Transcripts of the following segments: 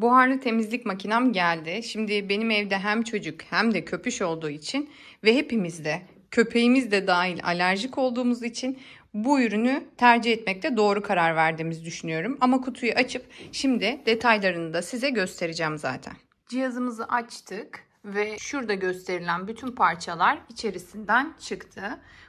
Buharlı temizlik makinem geldi. Şimdi benim evde hem çocuk hem de köpüş olduğu için ve hepimiz de köpeğimiz de dahil alerjik olduğumuz için bu ürünü tercih etmekte doğru karar verdiğimizi düşünüyorum. Ama kutuyu açıp şimdi detaylarını da size göstereceğim zaten. Cihazımızı açtık ve şurada gösterilen bütün parçalar içerisinden çıktı.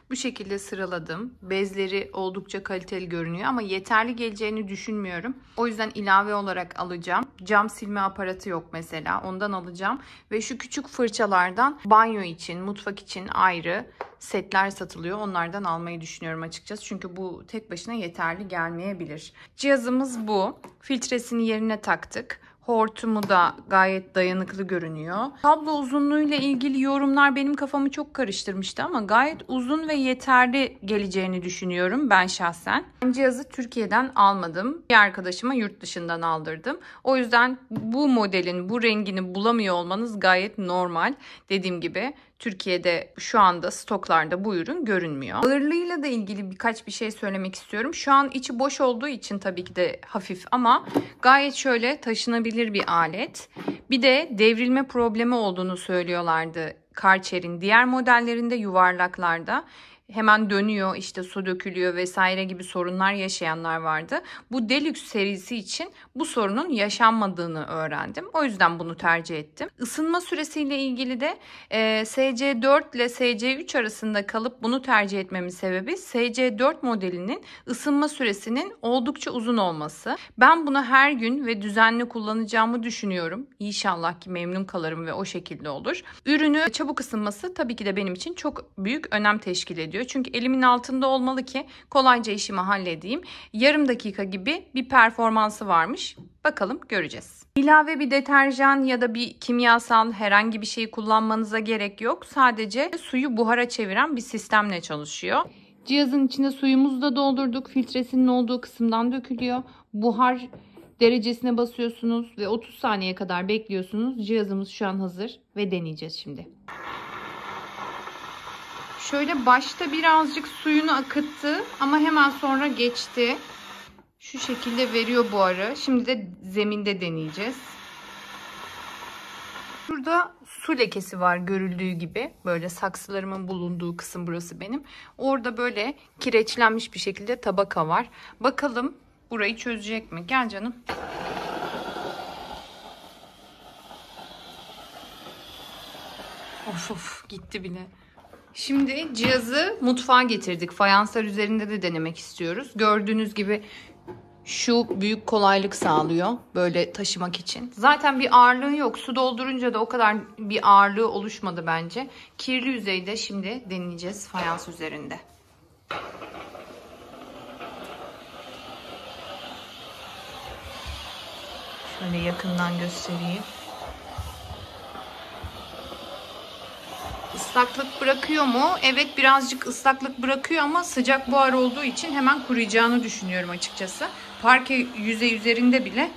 Bu şekilde sıraladım. Bezleri oldukça kaliteli görünüyor ama yeterli geleceğini düşünmüyorum. O yüzden ilave olarak alacağım. Cam silme aparatı yok mesela. Ondan alacağım. Ve şu küçük fırçalardan banyo için, mutfak için ayrı setler satılıyor. Onlardan almayı düşünüyorum açıkçası. Çünkü bu tek başına yeterli gelmeyebilir. Cihazımız bu. Filtresini yerine taktık. Hortumu da gayet dayanıklı görünüyor. Kablo uzunluğuyla ilgili yorumlar benim kafamı çok karıştırmıştı ama gayet uzun ve yeterli geleceğini düşünüyorum ben şahsen. Ben cihazı Türkiye'den almadım. Bir arkadaşıma yurt dışından aldırdım. O yüzden bu modelin bu rengini bulamıyor olmanız gayet normal. Dediğim gibi Türkiye'de şu anda stoklarda bu ürün görünmüyor. Ağırlığıyla da ilgili birkaç bir şey söylemek istiyorum. Şu an içi boş olduğu için tabii ki de hafif ama gayet şöyle taşınabilir bir alet. Bir de devrilme problemi olduğunu söylüyorlardı Karcher'in diğer modellerinde yuvarlaklarda hemen dönüyor işte su dökülüyor vesaire gibi sorunlar yaşayanlar vardı. Bu Deluxe serisi için bu sorunun yaşanmadığını öğrendim. O yüzden bunu tercih ettim. Isınma süresiyle ilgili de e, SC4 ile SC3 arasında kalıp bunu tercih etmemin sebebi SC4 modelinin ısınma süresinin oldukça uzun olması. Ben bunu her gün ve düzenli kullanacağımı düşünüyorum. İnşallah ki memnun kalırım ve o şekilde olur. Ürünü çabuk ısınması tabii ki de benim için çok büyük önem teşkil ediyor oluyor. Çünkü elimin altında olmalı ki kolayca işimi halledeyim. Yarım dakika gibi bir performansı varmış. Bakalım göreceğiz. İlave bir deterjan ya da bir kimyasal herhangi bir şey kullanmanıza gerek yok. Sadece suyu buhara çeviren bir sistemle çalışıyor. Cihazın içine suyumuzu da doldurduk. Filtresinin olduğu kısımdan dökülüyor. Buhar derecesine basıyorsunuz ve 30 saniye kadar bekliyorsunuz. Cihazımız şu an hazır ve deneyeceğiz şimdi. Şöyle başta birazcık suyunu akıttı ama hemen sonra geçti. Şu şekilde veriyor buharı. Şimdi de zeminde deneyeceğiz. Şurada su lekesi var görüldüğü gibi. Böyle saksılarımın bulunduğu kısım burası benim. Orada böyle kireçlenmiş bir şekilde tabaka var. Bakalım burayı çözecek mi? Gel canım. Of of gitti bile. Şimdi cihazı mutfağa getirdik. Fayanslar üzerinde de denemek istiyoruz. Gördüğünüz gibi şu büyük kolaylık sağlıyor böyle taşımak için. Zaten bir ağırlığı yok. Su doldurunca da o kadar bir ağırlığı oluşmadı bence. Kirli yüzeyde şimdi deneyeceğiz fayans üzerinde. Şöyle yakından göstereyim. Islaklık bırakıyor mu? Evet birazcık ıslaklık bırakıyor ama sıcak buhar olduğu için hemen kuruyacağını düşünüyorum açıkçası. Parke yüzey üzerinde bile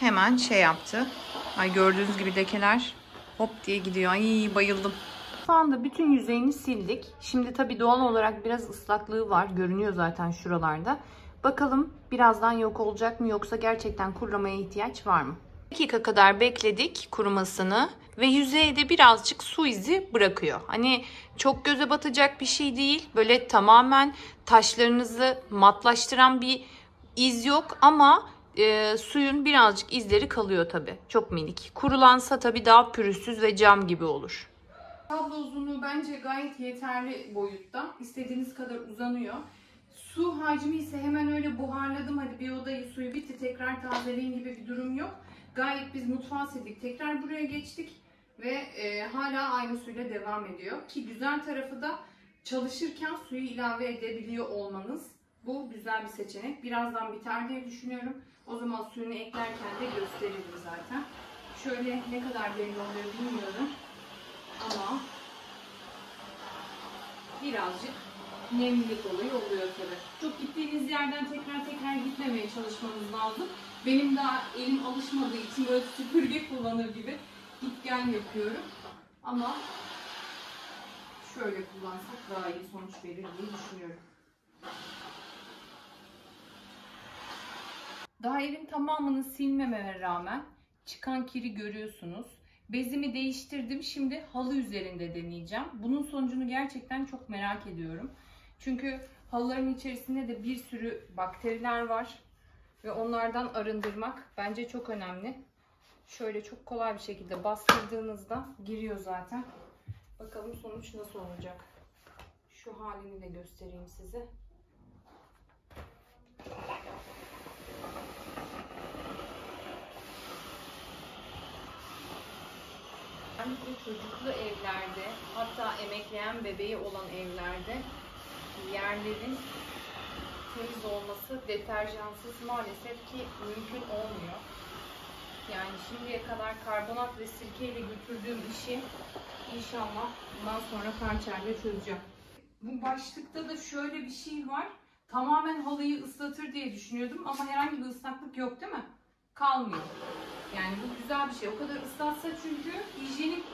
hemen şey yaptı. Ay gördüğünüz gibi lekeler hop diye gidiyor. Ay bayıldım. Şu anda bütün yüzeyini sildik. Şimdi tabii doğal olarak biraz ıslaklığı var. Görünüyor zaten şuralarda. Bakalım birazdan yok olacak mı yoksa gerçekten kurulamaya ihtiyaç var mı? Dakika kadar bekledik kurumasını ve yüzeyde birazcık su izi bırakıyor. Hani çok göze batacak bir şey değil. Böyle tamamen taşlarınızı matlaştıran bir iz yok ama e, suyun birazcık izleri kalıyor tabi. Çok minik. Kurulansa tabi daha pürüzsüz ve cam gibi olur. Kablo uzunluğu bence gayet yeterli boyutta. İstediğiniz kadar uzanıyor. Su hacmi ise hemen öyle buharladım. Hadi bir odayı suyu bitti tekrar tazeleyin gibi bir durum yok. Gayet biz mutfağı sildik. Tekrar buraya geçtik ve e, hala aynı suyla devam ediyor. Ki güzel tarafı da çalışırken suyu ilave edebiliyor olmanız. Bu güzel bir seçenek. Birazdan biter diye düşünüyorum. O zaman suyunu eklerken de gösteririm zaten. Şöyle ne kadar belli oluyor bilmiyorum. Ama birazcık nemlilik olayı oluyor tabii. Çok gittiğiniz yerden tekrar tekrar gitmemeye çalışmanız lazım. Benim daha elim alışmadığı için böyle süpürge kullanır gibi git gel yapıyorum. Ama şöyle kullansak daha iyi sonuç verir diye düşünüyorum. Daha evin tamamını silmememe rağmen çıkan kiri görüyorsunuz. Bezimi değiştirdim. Şimdi halı üzerinde deneyeceğim. Bunun sonucunu gerçekten çok merak ediyorum. Çünkü halıların içerisinde de bir sürü bakteriler var. Ve onlardan arındırmak bence çok önemli. Şöyle çok kolay bir şekilde bastırdığınızda giriyor zaten. Bakalım sonuç nasıl olacak. Şu halini de göstereyim size. Özellikle çocuklu evlerde, hatta emekleyen bebeği olan evlerde yerlerin temiz olması deterjansız maalesef ki mümkün olmuyor. Yani şimdiye kadar karbonat ve sirkeyle götürdüğüm işi inşallah bundan sonra kançerle çözeceğim. Bu başlıkta da şöyle bir şey var. Tamamen halıyı ıslatır diye düşünüyordum ama herhangi bir ıslaklık yok değil mi? Kalmıyor. Yani bu güzel bir şey. O kadar ıslatsa çünkü hijyenik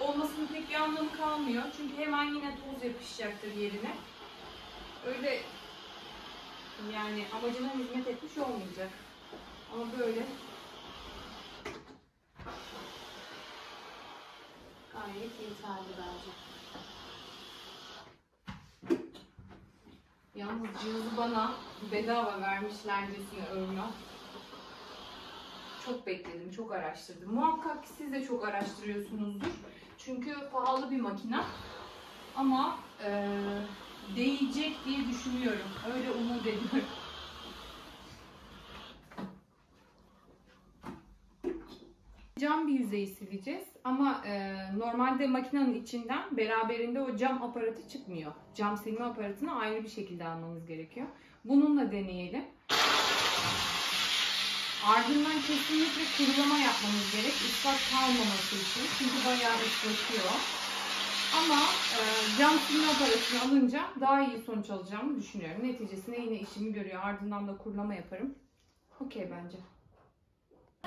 olmasının pek bir anlamı kalmıyor. Çünkü hemen yine toz yapışacaktır yerine. Öyle yani amacına hizmet etmiş olmayacak. Ama böyle gayet yeterli bence. Yalnız cihazı bana bedava vermişlercesine övme. Çok bekledim, çok araştırdım. Muhakkak siz de çok araştırıyorsunuzdur. Çünkü pahalı bir makine. Ama e, değecek diye düşünüyorum. Öyle umut ediyorum. Cam bir yüzeyi sileceğiz ama e, normalde makinenin içinden beraberinde o cam aparatı çıkmıyor. Cam silme aparatını ayrı bir şekilde almamız gerekiyor. Bununla deneyelim. Ardından kesinlikle kurulama yapmamız gerek. Islak kalmaması için. Çünkü bayağı ıslatıyor. Ama e, cam silme aparatını alınca daha iyi sonuç alacağımı düşünüyorum. Neticesinde yine işimi görüyor. Ardından da kurulama yaparım. Okey bence.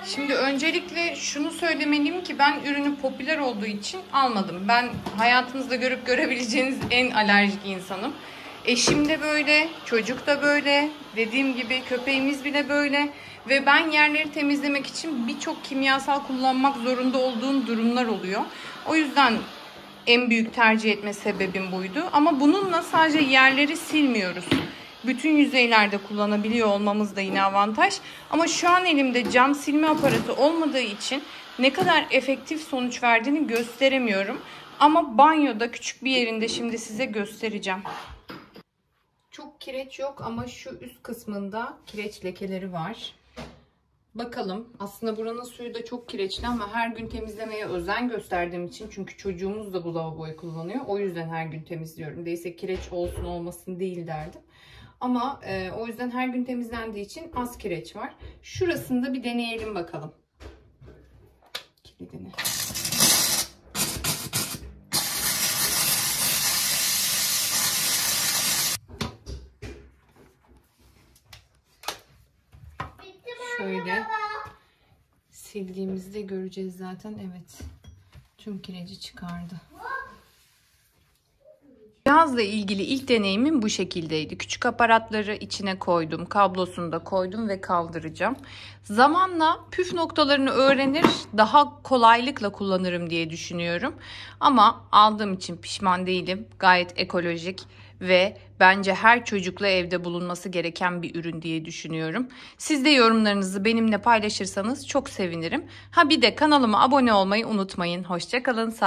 Şimdi öncelikle şunu söylemeliyim ki ben ürünü popüler olduğu için almadım. Ben hayatınızda görüp görebileceğiniz en alerjik insanım. Eşim de böyle, çocuk da böyle, dediğim gibi köpeğimiz bile böyle. Ve ben yerleri temizlemek için birçok kimyasal kullanmak zorunda olduğum durumlar oluyor. O yüzden en büyük tercih etme sebebim buydu. Ama bununla sadece yerleri silmiyoruz. Bütün yüzeylerde kullanabiliyor olmamız da yine avantaj. Ama şu an elimde cam silme aparatı olmadığı için ne kadar efektif sonuç verdiğini gösteremiyorum. Ama banyoda küçük bir yerinde şimdi size göstereceğim. Çok kireç yok ama şu üst kısmında kireç lekeleri var. Bakalım. Aslında buranın suyu da çok kireçli ama her gün temizlemeye özen gösterdiğim için çünkü çocuğumuz da bu lavaboyu kullanıyor. O yüzden her gün temizliyorum. Değilse kireç olsun olmasın değil derdim. Ama e, o yüzden her gün temizlendiği için az kireç var. Şurasında bir deneyelim bakalım. Kilidini. Şöyle sildiğimizde göreceğiz zaten. Evet. Tüm kireci çıkardı. Cihazla ilgili ilk deneyimim bu şekildeydi. Küçük aparatları içine koydum, kablosunu da koydum ve kaldıracağım. Zamanla püf noktalarını öğrenir, daha kolaylıkla kullanırım diye düşünüyorum. Ama aldığım için pişman değilim. Gayet ekolojik ve bence her çocukla evde bulunması gereken bir ürün diye düşünüyorum. Siz de yorumlarınızı benimle paylaşırsanız çok sevinirim. Ha bir de kanalıma abone olmayı unutmayın. Hoşçakalın, sağ